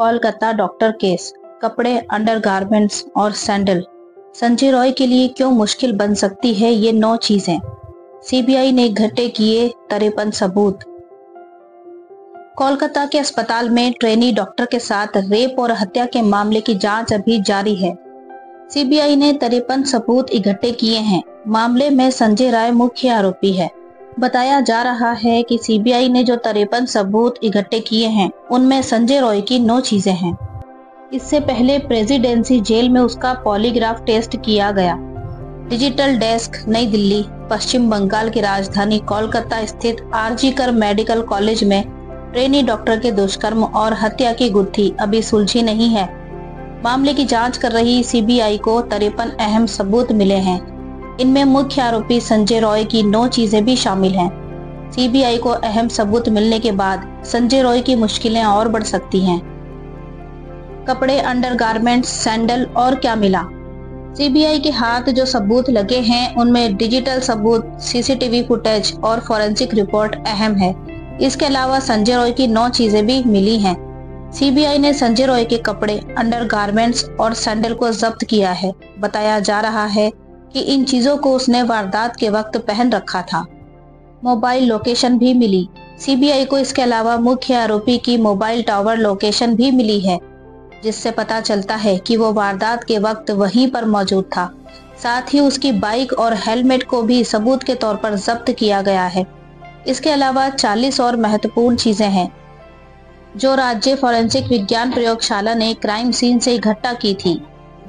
Kolkata doctor case, कपड़े, undergarments और sandal. Sanjay Roy के लिए क्यों मुश्किल बन सकती है ये नौ चीज़ें? सीबीआई ने इकट्ठे किए तरेपन सबूत। कोलकाता के अस्पताल में ट्रेनी डॉक्टर के साथ रेप और हत्या के मामले की जाँच अभी जारी है। सीबीआई ने तिरपन सबूत इकट्ठे किए हैं। मामले में संजय राय मुख्य आरोपी है। बताया जा रहा है कि सीबीआई ने जो तिरपन सबूत इकट्ठे किए हैं, उनमें संजय रॉय की नौ चीज़ें हैं। इससे पहले प्रेसिडेंसी जेल में उसका पॉलीग्राफ टेस्ट किया गया। डिजिटल डेस्क, नई दिल्ली, पश्चिम बंगाल की राजधानी कोलकाता स्थित आरजीकर मेडिकल कॉलेज में ट्रेनी डॉक्टर के दुष्कर्म और हत्या की गुत्थी अभी सुलझी नहीं है। मामले की जाँच कर रही सीबीआई को तिरपन अहम सबूत मिले हैं। इनमें मुख्य आरोपी संजय रॉय की नौ चीज़ें भी शामिल हैं। सीबीआई को अहम सबूत मिलने के बाद संजय रॉय की मुश्किलें और बढ़ सकती हैं। कपड़े, अंडरगारमेंट्स, सैंडल और क्या मिला? सीबीआई के हाथ जो सबूत लगे हैं, उनमें डिजिटल सबूत, सीसीटीवी फुटेज और फॉरेंसिक रिपोर्ट अहम है। इसके अलावा संजय रॉय की नौ चीज़ें भी मिली हैं। सीबीआई ने संजय रॉय के कपड़े, अंडरगारमेंट्स और सैंडल को जब्त किया है। बताया जा रहा है कि इन चीज़ों को उसने वारदात के वक्त पहन रखा था। मोबाइल लोकेशन भी मिली। सीबीआई को इसके अलावा मुख्य आरोपी की मोबाइल टावर लोकेशन भी मिली है, जिससे पता चलता है कि वो वारदात के वक्त वहीं पर मौजूद था। साथ ही उसकी बाइक और हेलमेट को भी सबूत के तौर पर जब्त किया गया है। इसके अलावा 40 और महत्वपूर्ण चीज़ें हैं, जो राज्य फॉरेंसिक विज्ञान प्रयोगशाला ने क्राइम सीन से इकट्ठा की थी।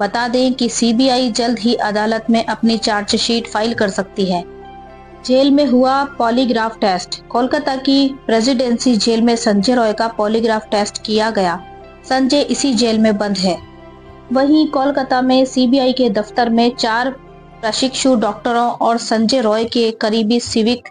बता दें कि सीबीआई जल्द ही अदालत में अपनी चार्जशीट फ़ाइल कर सकती है। जेल में हुआ पॉलीग्राफ टेस्ट कोलकाता की प्रेसिडेंसी जेल में संजय रॉय का पॉलीग्राफ टेस्ट किया गया। संजय इसी जेल में बंद है। वहीं कोलकाता में सीबीआई के दफ्तर में चार प्रशिक्षु डॉक्टरों और संजय रॉय के करीबी सिविक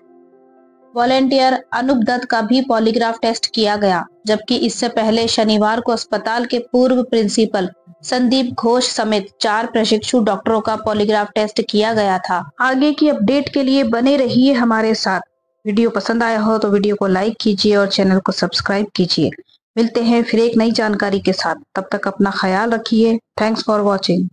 वॉलेंटियर अनुप दत्त का भी पॉलीग्राफ टेस्ट किया गया, जबकि इससे पहले शनिवार को अस्पताल के पूर्व प्रिंसिपल संदीप घोष समेत चार प्रशिक्षु डॉक्टरों का पॉलीग्राफ टेस्ट किया गया था। आगे की अपडेट के लिए बने रहिए हमारे साथ। वीडियो पसंद आया हो तो वीडियो को लाइक कीजिए और चैनल को सब्सक्राइब कीजिए। मिलते हैं फिर एक नई जानकारी के साथ। तब तक अपना ख्याल रखिए। Thanks for watching